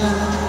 love.